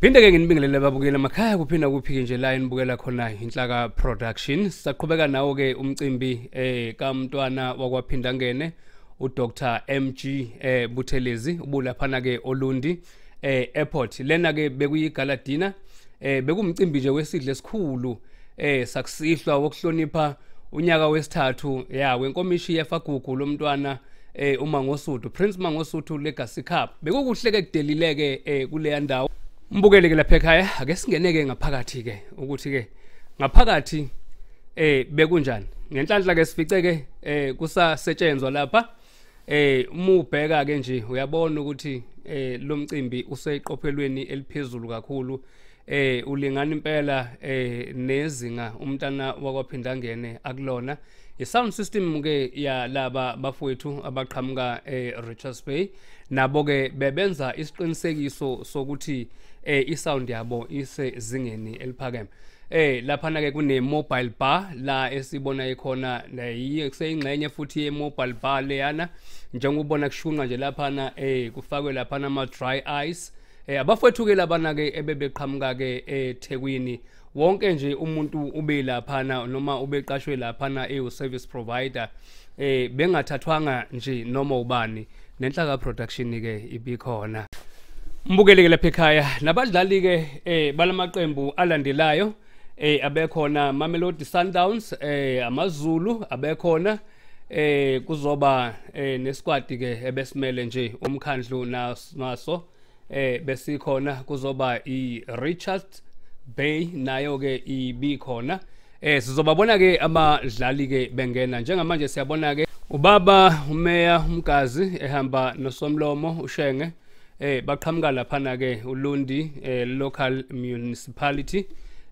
Phinde-ke nginibingelele ababukeli emakhaya kuphinda kuphike nje la enibukela khona inhlaka production. Saqhubeka nawo-ke umcimbi eh kamntwana wakwaphinda ngene uDr MG eh Buthelezi ubulaphana-ke Olundi eh airport. Lena-ke bekuyigaladina eh bekumcimbi nje wesidle esikhulu eh sakusihlwa wokuhlonipha unyaka wesithathu. Ya wenkomishi yafagugu lomntwana eh uMangosuthu Prince Mangosuthu Legacy Cup. Bekukuhle ke kudelileke eh kuleya ndawo. Mbukele ke lapha ekhaya ake singeneke ngaphakathi ke ukuthi ke ngaphakathi eh bekunjani? Ngenhlanhla ke sifice ke eh kusasetshenzwa lapha eh uma ubheka ke nje uyabona ukuthi eh lo mcimbi useqophelweni eliphezulu kakhulu eh ulingana impela eh nezinga umntana wakwaphinda ngene akulona i-sound system ke ya laba bafowethu abaqhamuka eh Richards Bay. Nabo ke bebenza isiqinisekiso sokuthi eh isound yabo isezingeni eliphakeme. Eh laphana ke kune mobile bar la esibona ikhona yiyo kuseyingxenye futhi ye mobile bar leyana. Njengobona kushunqa nje laphana eh kufakwe laphana ama dry ice. Eh abafowethu ke labana ke ebebeqhamuka ke eThekwini wonke nje umuntu ube laphana noma ubeqashwe laphana e service provider eh bengathathwanga nje noma ubani. Nenhlaka production ke ibikhona. Mbukeleke lapha ekhaya nabadlali ke eh balamaqembu alandelayo eh abekhona Mamelodi Sundowns eh amaZulu abekhona eh kuzoba eh nesquad ke ebesimele nje umkhandlu naso eh besikhona kuzoba i Richard Bay nayo ke ibikhona. Eh sizobabona ke abadlali ke bengena. Njengamanje siyabona ke ubaba umeya umgazi ehamba nosomlomo ushenge eh baqhamuka laphana ke uLundi eh local municipality.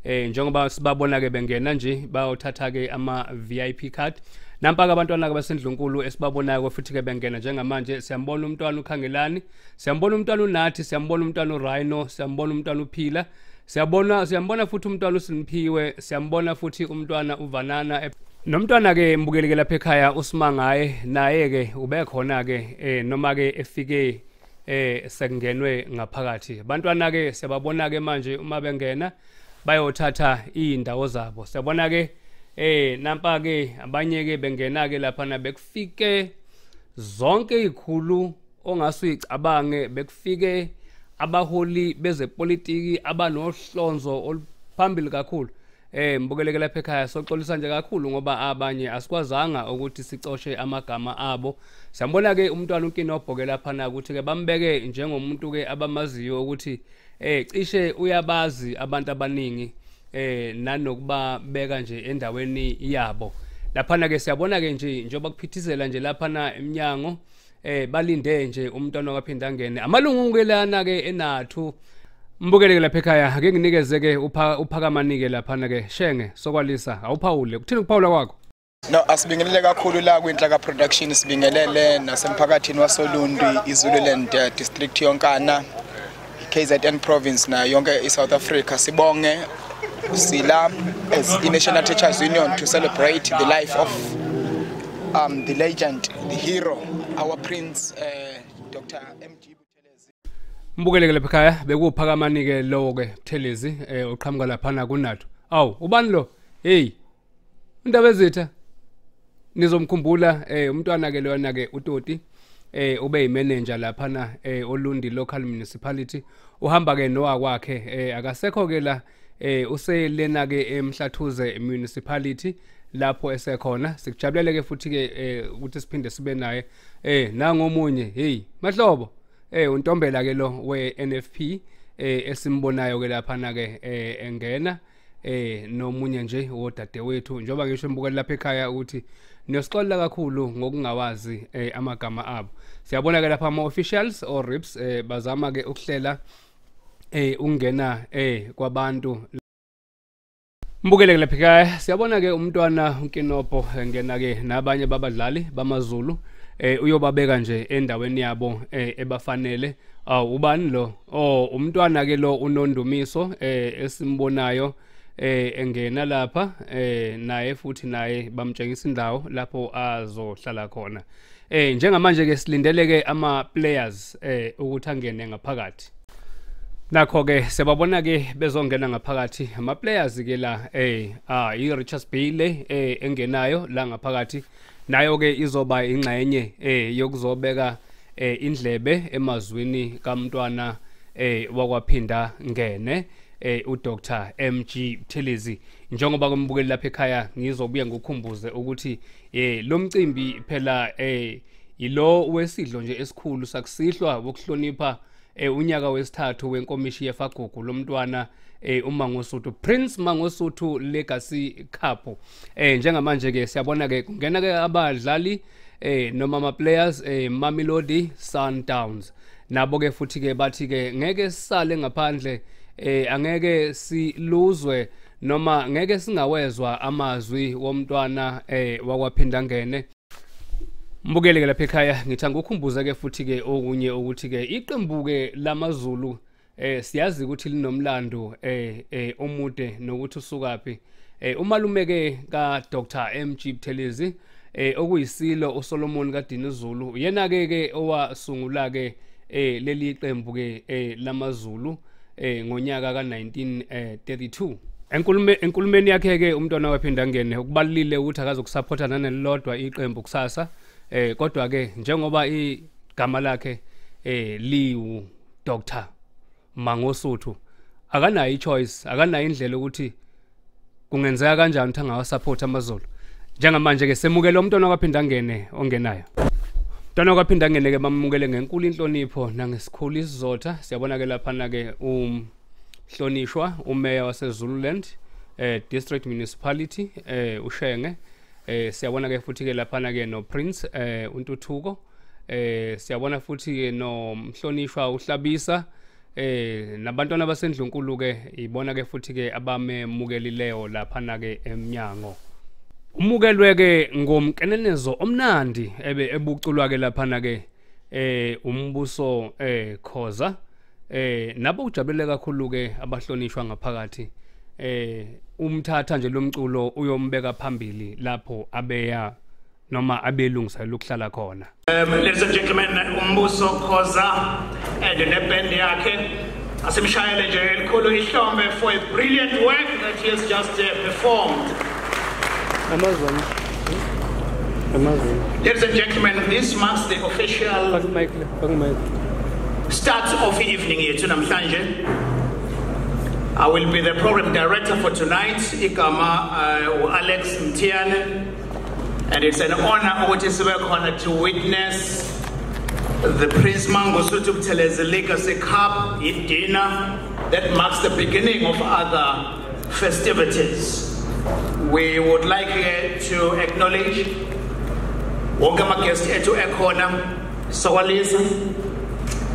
Eh njengoba sibabona ke bengena nje bayothatha ke ama VIP card. Nampa ke abantwana ke basendlunkulu esibabonayo futhi ke bengena. Njengamanje siyambona umntwana ukhangelani siyambona umntwana unathi siyambona umntwana uRhino siyambona umntwana uphila siyabona siyambona futhi umntwana uSiniphiwe siyambona futhi umntwana uVanana. Nomntwana ke mbukeleke lapha ekhaya usimangaye naye ke ube khona ke eh noma ke efike eh sekungenwe ngaphakathi. Abantwana ke siyababona ke manje uma bengena bayothatha izindawo zabo. Siyabona ke eh nampa ke abanye ke bengena ke lapha na bekufike zonke izikhulu ongasuyicabange bekufike abaholi bezepolitiki abanohlonzo oluphambili kakhulu. Eh mbukeleke lapha ekhaya soxolisa nje kakhulu ngoba abanye asikwazanga ukuthi sicoshe amagama abo. Siyambona ke umntwana uNkinobho ke lapha na ukuthi ke bambeke njengomuntu ke abamaziyo ukuthi eh cishe uyabazi abantu abaningi eh nanokuba beka nje endaweni yabo. Laphana ke siyabona ke nje njengoba kuphithizela nje laphana eminyango eh balinde nje umntwana wakaphinda ngene amalungu ke lana ke enathu. Mbukeleke lapha ekhaya ake nginikeze ke uphakamani ke laphana ke. Shenge sokwalisa awuphawule. Kuthini kuphawula kwakho? No asibingelele kakhulu la kwinhlaka production sibingelele nasemphakathini waSolundi iZululand uh, district yonkana KZN province na yonke iSouth Africa. Sibonge sila as i-National Teachers Union to celebrate the life of um, the legend the hero our prince uh, Dr. MG mbukeleke lapha ekhaya bekuphakamani ke lowo ke Buthelezi eh uqhamuka laphana kunathu awu ubani lo? Hey indaba ezitha. Nizomkhumbula eh umntwana ke lona ke uToti eh ube yimanager laphana eh Olundi local municipality. Uhamba ke nowa kwakhe eh akasekho ke la eh uselena ke emhlathuze municipality lapho esekhona. Sikujabulele ke futhi ke eh ukuthi siphinde sibe naye. Eh nangomunye hey mahlobo eh untombela ke lo we NFP eh esimbonayo ke laphana ke eh engena. Eh nomunye nje wodadewethu njoba ngisho embukela lapha ekhaya ukuthi niyosixolela kakhulu ngokungawazi eh amagama abo. Siyabona ke lapha ama officials or reps eh bazama ke ukuhlela eh ungena eh kwabantu Mbukeleke lapha ekhaya. Siyabona ke umntwana uNkinopho engena ke nabanye babadlali bamaZulu eh uyobabeka nje endaweni yabo eh ebafanele. Aw ubani lo? Oh umntwana ke lo unondumiso eh esimbonayo eh engena lapha eh naye futhi naye bamtshengisa indawo lapho azohlala khona. Eh njengamanje ke silindeleke ama players eh ukuthi angene ngaphakathi. Nakho ke siyababona ke bezongena ngaphakathi ama players ke la eh ah i Richards Bay le eh engenayo la ngaphakathi. Nayo ke izoba ingxenye eh yokuzobeka eh indlebe emazwini kamntwana eh wakwaphinda ngene eh uDr MG Thelezi. Njengoba kumbukeli lapha ekhaya ngizobuya ngokukhumbuze ukuthi eh lo mcimbi phela eh yilo wesidlo nje esikhulu sakusihlwa wokuhlonipha unyaka wesithathu wenkomishi yefagugu lomntwana eh uMangosuthu Prince Mangosuthu Legacy Cup. Eh njengamanje ke siyabona ke kungena ke abadlali eh noma ama players eh Mamelodi Sundowns nabo ke futhi ke bathi ke ngeke sisale ngaphandle eh angeke siluzwe noma ngeke singawezwa amazwi womntwana eh wakwaphinda ngene mbukele ke lapha ekhaya ngithanga ukukhumbuza ke futhi ke okunye ukuthi ke iqembu ke lamaZulu eh siyazi ukuthi linomlando eh eh omude nokuthi usukaphi. Eh umalume ke ka Dr MG Buthelezi eh okuyisilo uSolomon kaDini Zulu. Yena ke ke owasungula ke eh leli qembu ke eh lamaZulu eh ngonyaka ka1932 Enkulume enkulumeni yakhe ke umntwana waphinda ngene ukubalile ukuthi akazokusupporta nanelilodwa iqembu kusasa. Eh kodwa ke njengoba igama lakhe eh liwu Dr Mangosuthu akanayo ichoice akanayo indlela ukuthi kungenzeka kanjani ukuthi angawasupport amazulu. Njengamanje ke semukele umntwana kwaphinda ngene ongenayo. Mntwana kwaphinda ngene ke bamukele ngenkulu inhlonipho nangesikhulu isizotha. Siyabona ke lapha na ke umhlonishwa umeya waseZululand eh district municipality eh ushenge. Eh siyabona ke futhi ke lapha na ke no Prince eh untuthuko. Eh siyabona futhi ke no mhlonishwa uhlabisa. Eh nabantwana basendlunkulu ke ibona ke futhi ke abamemukelileyo lapha na ke eminyango umukelwe ke ngomkenenezo omnandi ebe ebuculwa ke lapha na ke eh umbuso eh khoza. Eh nabo ujabulele kakhulu ke abahlonishwa ngaphakathi eh umthatha nje lomculo uyombeka phambili lapho abeya noma abelungisela ukuhlala khona Um, ladies and gentlemen, umbuso Khoza and neband yakhe asimshayele nje elikhulu ihlombe for a brilliant work that he has just uh, performed. amazwana amazwana Ladies and gentlemen, this marks the official Mike Mike start of the evening yethu namhlanje. I will be the program director for tonight, igama uh, Alex Mtiane. And it's an honor ukuthi sibe khona to witness the Prince Mangosuthu Buthelezi Legacy Cup dinner that marks the beginning of other festivities. We would like uh, to acknowledge wonke ama-guest ethu ekhona sokwalisa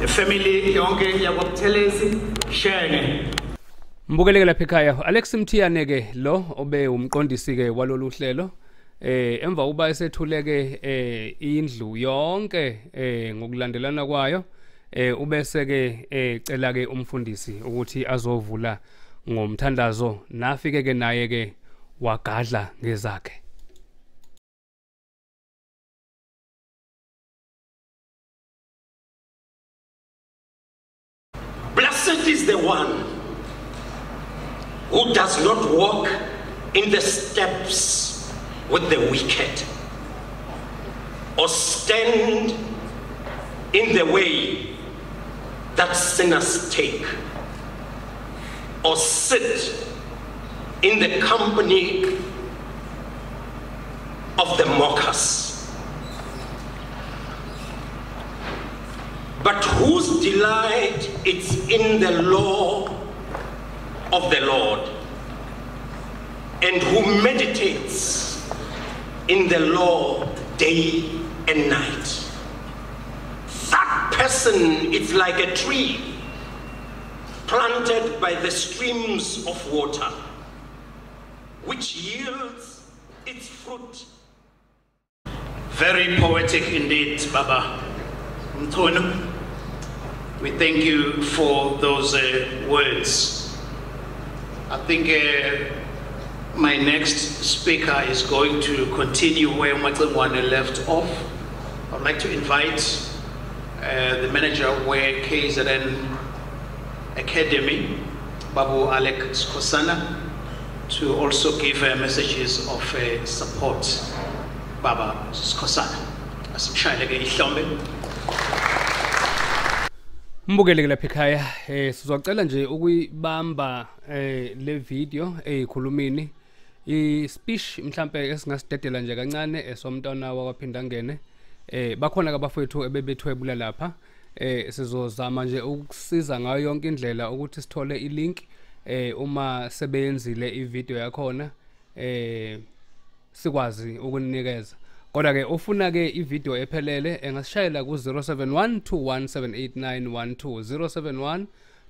ifamily yonke yakwabuthelezi shenge Mbukeleke lapha ekhaya. Alex Mthiyane ke lo obe umqondisi ke walolu hlelo eh emva uba esethuleke eh indlu yonke eh ngokulandelana kwayo eh ubese ke ecela ke umfundisi ukuthi azovula ngomthandazo. Nafike ke naye ke wagadla ngezakhe. Blessed is the one who does not walk in the steps with the wicked, or stand in the way that sinners take, or sit in the company of the mockers. but whose delight is in the law of the Lord, and who meditates in the law day and night. That person is like a tree planted by the streams of water, which yields its fruit Very poetic indeed, Baba. We thank you for those uh, words. I think uh, my next speaker is going to continue where Michael Matsengwane left off. I'd like to invite uh, the manager of where KZN Academy, Babu Alec Skosana, to also give uh, messages of uh, support. Baba Skosana. Asimshayele ke ihlombe. Mbukele ke lapha ekhaya eh sizocela nje ukuyibamba eh le video eyikhulumini i speech mhlambe esingasidedela nje kancane esomntwana wakwaphinda ngene eh bakhona ke abafowethu ebebethwebula lapha eh sizozama nje ukusiza ngayo yonke indlela ukuthi sithole ilink eh uma sebeyenzile ivideo yakhona eh sikwazi ukuninikeza. Kodwa ke ufuna ke ivideo ephelele engasishayela ku 0712178912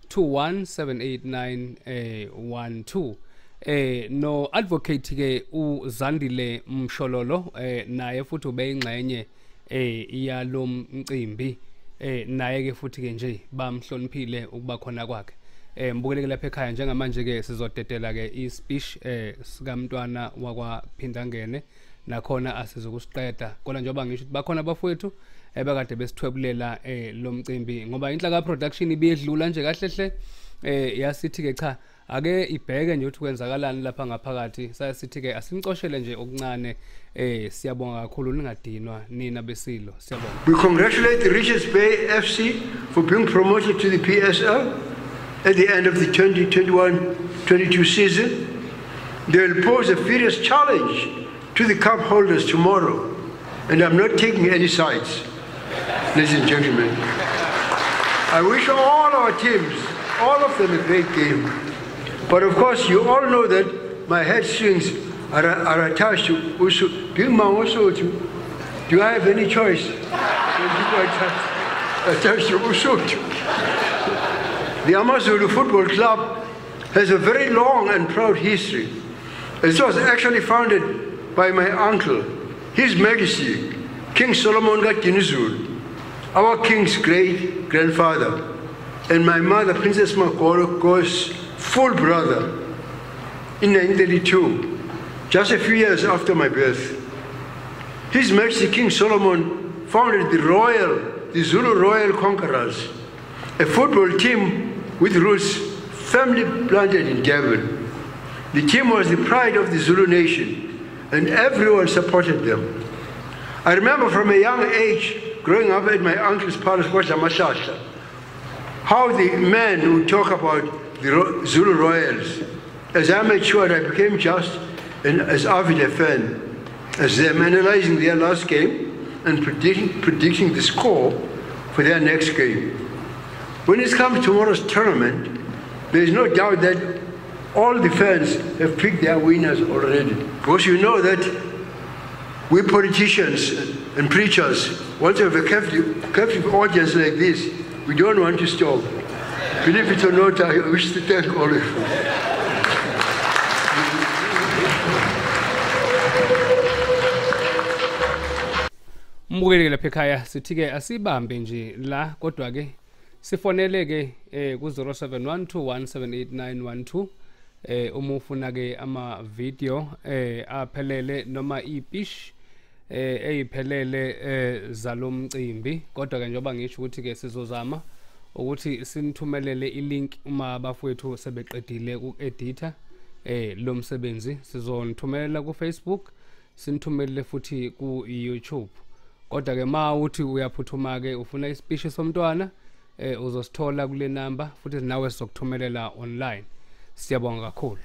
0712178912 eh 12 eh no advocate ke uZandile Mshololo eh naye futhi ubeyingxenye eh iyalomcimbi eh naye ke futhi ke nje bamhloniphile ukuba khona kwakhe. Eh mbukeleke lapha ekhaya njengamanje ke sizodedela ke i speech eh sikamntwana wakwaphindangene. Nakhona asizokusiqeda. Kodwa njengoba ngisho ukuthi bakhona abafowethu ebekade besithwebulela eh lo mcimbi. Ngoba inhlaka production ibiyedlula nje kahle hle eh yasithi ke cha ake ibheke nje ukuthi kwenzakalani lapha ngaphakathi. Sayasithi ke asimcoshele nje okuncane eh siyabonga kakhulu ningadinwa nina besilo siyabonga. We congratulate the Richards Bay FC for being promoted to the PSL at the end of the 2021-22 season. They will pose a fierce challenge to the cup holders tomorrow, and I'm not taking any sides, ladies and gentlemen. I wish all our teams, all of them, a great game. But of course, you all know that my heartstrings are, are attached to Usu. Do I have any choice? Attached to Usu. The Amazulu Football Club has a very long and proud history. It was actually founded by my uncle, His Majesty, King Solomon Gatinizul, our king's great grandfather, and my mother, Princess Makoro's full brother, in 1932, just a few years after my birth. His Majesty King Solomon founded the Royal, the Zulu Royal Conquerors, a football team with roots firmly planted in Devon. The team was the pride of the Zulu nation, and everyone supported them. I remember from a young age, growing up at my uncle's palace, Mashasha, how the men would talk about the Zulu Royals. As I matured, I became just and as avid a fan as them, analyzing their last game and predicting, predicting the score for their next game. When it comes to tomorrow's tournament, there is no doubt that all the fans have picked their winners already. Because you know that we politicians and preachers, once we have a captive, captive audience like this, we don't want to stop. Believe it or not, I wish to thank all of you. mbukeli lapha ekhaya sithi ke asibambe nje la kodwa ke sifonele ke eh ku 0712178912 eh uma ufuna ke ama video eh aphelele noma ipish eh eyiphelele eh zalomcimbi kodwa ke njengoba ngisho ukuthi ke sizozama ukuthi sinithumelele ilink uma abafowethu sebeqedile ukuedita eh lo msebenzi sizonithumelela ku Facebook sinithumelele futhi ku YouTube kodwa ke ma uthi uyaphuthuma ke ufuna isipishi somntwana eh uzosithola kule number futhi nawe sizokuthumelela online. Siyabonga kakhulu.